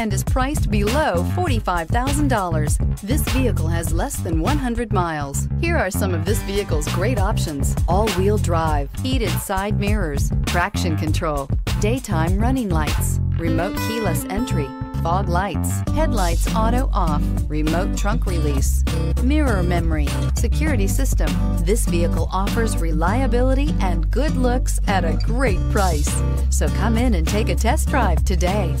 and is priced below $45,000. This vehicle has less than 100 miles. Here are some of this vehicle's great options. All-wheel drive, heated side mirrors, traction control, daytime running lights, remote keyless entry, fog lights, headlights auto off, remote trunk release, mirror memory, security system. This vehicle offers reliability and good looks at a great price. So come in and take a test drive today.